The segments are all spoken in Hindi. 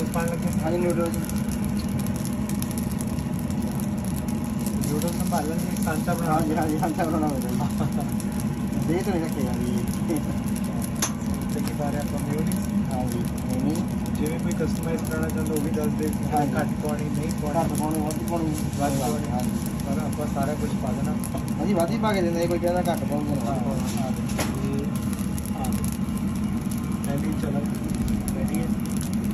नूडल्स पाने लगे हाँ जी नूडल्स नूडल्स हम पालन में सांचा बना। हाँ जी हाँ जी सांचा बना होगा देख नहीं रखे यार ये। चंगी बारे आप कम हो हाँ जी नहीं जिमें कोई कस्टमाइज कराना चाहता वो भी दस दे। हाँ घट पौनी नहीं पौनी। पौनी वादी पौनी। वादी पौनी। हाँ जी। पर आप सारा कुछ पा देना। हाँ जी वादी पा के देना कोई कहना घट पौनी हाँ हाँ हाँ।, हाँ। जी चलो।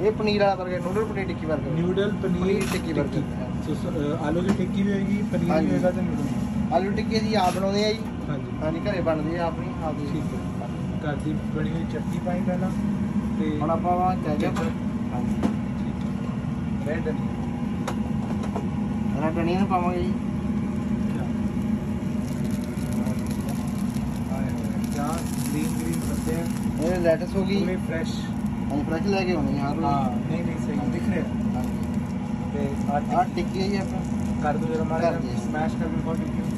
ਇਹ ਪਨੀਰ ਵਾਲਾ burger noodle paneer tikki burger noodle paneer tikki burger so ਆਲੂ ਦੀ ਟਿੱਕੀ ਵੀ ਹੋਏਗੀ ਪਨੀਰ ਵੀ ਹੋਏਗਾ ਤੇ ਨੂਡਲ ਆਲੂ ਟਿੱਕੀ ਜੀ ਆਪ ਬਣਾਉਂਦੇ ਆ ਜੀ। ਹਾਂਜੀ। ਹਾਂਜੀ ਘਰੇ ਬਣਦੀ ਆ ਆਪਣੀ ਆਪ ਦੀ ਠੀਕ ਹੈ। ਘਰ ਦੀ ਬਣੀ ਹੋਈ ਚਟਨੀ ਪਾਈ ਪਹਿਲਾਂ ਤੇ ਹੁਣ ਆਪਾਂ ਵਾ ਚਾਹੀਦਾ ਹਾਂਜੀ। ਰੈਡ ਰੈਡ ਨਹੀਂ ਨਾ ਪਾਵਾਂਗੇ ਜੀ। ਗ੍ਰੀਨ ਗ੍ਰੀਨ ਪੱਤੇ ਇਹ ਲੈਟਸ ਹੋ ਗਈ। ਪੂਰੀ ਫਰੈਸ਼ अंकुरा के लगे होंगे यहाँ नहीं नहीं सही। दिख रहे हैं। आठ टिक गई है कर दो जरा मार स्मैश कर बिल्कुल टिक गई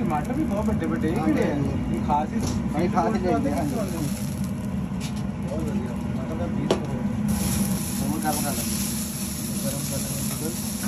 टमाटर भी बहुत बड़े बड़े खास ही खास ही। इतना बढ़िया भी वाली थी। स्लाइस ਹਾਂਜੀ और की पाओगे